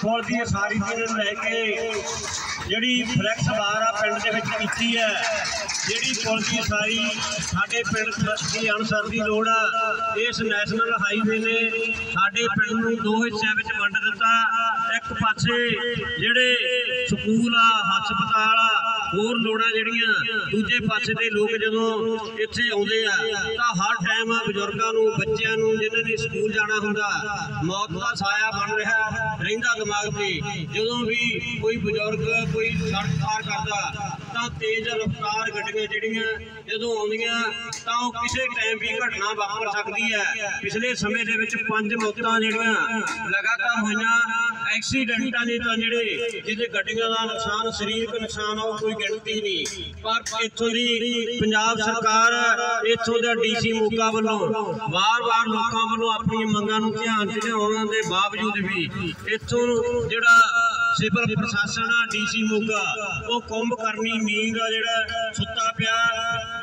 ਪੁਲ ਦੀ ਸਾਰੀ ਨੂੰ ਲੈ ਕੇ ਜਿਹੜੀ ਫਲੈਕਸ ਬਾਰ ਆ ਪਿੰਡ ਦੇ ਵਿੱਚ ਕੀਤੀ ਹੈ, ਜਿਹੜੀ ਪੁਲ ਦੀ ਸਾਰੀ ਸਾਡੇ ਪਿੰਡ ਦੀ ਅਨਸਰ ਦੀ ਲੋੜ ਆ, ਇਸ ਨੈਸ਼ਨਲ ਹਾਈਵੇ ਨੇ ਸਾਡੇ ਪਿੰਡ ਨੂੰ ਦੋ ਹਿੱਸਿਆਂ ਵਿੱਚ ਵੰਡ ਦਿੱਤਾ। ਇੱਕ ਪਾਸੇ ਜਿਹੜੇ ਸਕੂਲ ਆ, ਹਸਪਤਾਲ ਆ ਹੋਰ ਲੋੜਾਂ ਜਿਹੜੀਆਂ ਦੂਜੇ ਪਾਸੇ ਦੇ ਲੋਕ ਜਦੋਂ ਇੱਥੇ ਆਉਂਦੇ ਆ, ਤਾਂ ਹਰ ਟਾਈਮ ਬਜ਼ੁਰਗਾਂ ਨੂੰ, ਬੱਚਿਆਂ ਨੂੰ, ਜਿਨ੍ਹਾਂ ਨੇ ਸਕੂਲ ਜਾਣਾ ਹੁੰਦਾ, ਮੌਤ ਦਾ ਸਾਇਆ ਬਣ ਰਿਹਾ ਰਹਿੰਦਾ ਦਿਮਾਗ ਤੇ। ਜਦੋਂ ਵੀ ਕੋਈ ਬਜ਼ੁਰਗ ਕੋਈ ਸੜਕ ਪਾਰ ਕਰਦਾ ਤਾਂ ਤੇਜ਼ ਰਫ਼ਤਾਰ ਗੱਡੀਆਂ ਜਿਹੜੀਆਂ ਜਦੋਂ ਆਉਂਦੀਆਂ ਤਾਂ ਉਹ ਕਿਸੇ ਟਾਈਮ ਵੀ ਘਟਨਾ ਵਾਪਰ ਸਕਦੀ ਹੈ। ਪਿਛਲੇ ਸਮੇਂ ਦੇ ਵਿੱਚ ਪੰਜ ਮੌਤਾਂ ਜਿਹੜੀਆਂ ਲਗਾਤਾਰ ਹੋਈਆਂ ਐਕਸੀਡੈਂਟਾਂ ਦੇ ਤਾਂ ਜਿਹੜੇ ਜਿਹਦੇ ਗੱਡੀਆਂ ਦਾ ਨੁਕਸਾਨ, ਸਰੀਰਕ ਨੁਕਸਾਨ ਆ, ਉਹ ਕੋਈ ਗਿਣਤੀ ਨਹੀਂ। ਪਰ ਇੱਥੋਂ ਦੀ ਪੰਜਾਬ ਸਰਕਾਰ ਇੱਥੋਂ ਦਾ ਡੀਸੀ ਮੋਗਾ ਵੱਲੋਂ ਵਾਰ-ਵਾਰ ਲੋਕਾਂ ਵੱਲੋਂ ਆਪਣੀਆਂ ਮੰਗਾਂ ਨੂੰ ਧਿਆਨ 'ਚ ਲਿਆਉਣ ਦੇ ਬਾਵਜੂਦ ਵੀ ਇੱਥੋਂ ਜਿਹੜਾ ਸਿਵਲ ਪ੍ਰਸ਼ਾਸਨ ਡੀਸੀ ਮੋਗਾ, ਉਹ ਕੁੰਭ ਕਰਨੀ ਨੀਂਦ ਆ ਜਿਹੜਾ ਸੁੱਤਾ ਪਿਆ।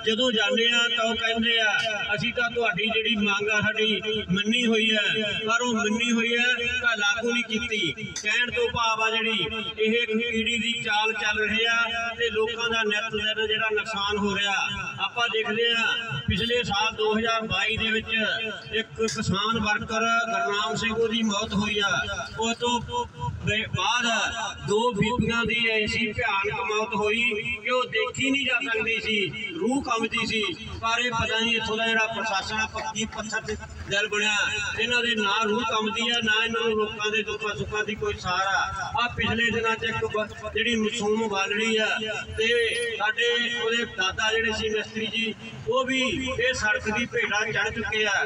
ਜਦੋਂ ਜਾਂਦੇ ਆ, ਤਾਂ ਉਹ ਕਹਿੰਦੇ ਆ, ਅਸੀਂ ਤਾਂ ਤੁਹਾਡੀ ਜਿਹੜੀ ਮੰਗ ਆ, ਸਾਡੀ ਮੰਨੀ ਹੋਈ ਹੈ ਪਰ ਉਹ ਮੰਨੀ ਹੋਈ ਹੈ ਤਾਂ ਲਾਗੂ ਨਹੀਂ ਕੀਤੀ। ਕਹਿਣ ਤੋਂ ਭਾਵ ਆ ਜਿਹੜੀ, ਇਹ ਕੀੜੀ ਦੀ ਚਾਲ ਚੱਲ ਰਹੀ ਆ, ਤੇ ਲੋਕਾਂ ਦਾ ਨਿਤ ਦਿਨ ਜਿਹੜਾ ਨੁਕਸਾਨ ਹੋ ਰਿਹਾ। ਆਪਾਂ ਦੇਖਦੇ ਆ, ਪਿਛਲੇ ਸਾਲ 2022 ਦੇ ਵਿੱਚ ਇੱਕ ਕਿਸਾਨ ਵਰਕਰ, ਗੁਰਨਾਮ ਸਿੰਘ ਦੀ ਮੌਤ ਹੋਈ ਆ। ਉਹ ਤੋਂ ਦੇ ਬਾਅਦ ਦੋ ਬੀਬੀਆਂ ਦੀ ਐਸੀ ਭਿਆਨਕ ਮੌਤ ਹੋਈ ਕਿ ਉਹ ਦੇਖੀ ਨਹੀਂ ਜਾ ਸਕਦੀ ਸੀ, ਰੂਹ ਕੰਬਦੀ ਸੀ। ਪਰ ਇਹ ਪਤਾ ਨਹੀਂ ਇੱਥੋਂ ਦਾ ਜਿਹੜਾ ਪ੍ਰਸ਼ਾਸਨ ਆ, ਪੱਕੀ ਪੱਥਰ ਤੇ ਦਿਲ ਬਣਿਆ। ਇਹਨਾਂ ਦੇ ਨਾ ਰੂਹ ਕੰਬਦੀ ਆ, ਨਾ ਇਹਨਾਂ ਨੂੰ ਲੋਕਾਂ ਦੇ ਦੁੱਖਾਂ ਸੁੱਖਾਂ ਦੀ ਕੋਈ ਸਹਾਰਾ ਆ। ਪਿਛਲੇ ਦਿਨਾਂ 'ਚ ਇੱਕ ਬ- ਜਿਹੜੀ ਮਸੂਮ ਵਾਲੜੀ ਆ ਤੇ ਸਾਡੇ ਉਹਦੇ ਦਾਦਾ ਜਿਹੜੇ ਸੀ ਮਿਸਤਰੀ ਜੀ, ਉਹ ਵੀ ਇਹ ਸੜਕ ਦੀ ਭੇਟਾ ਚੜ ਚੁੱਕੇ ਆ।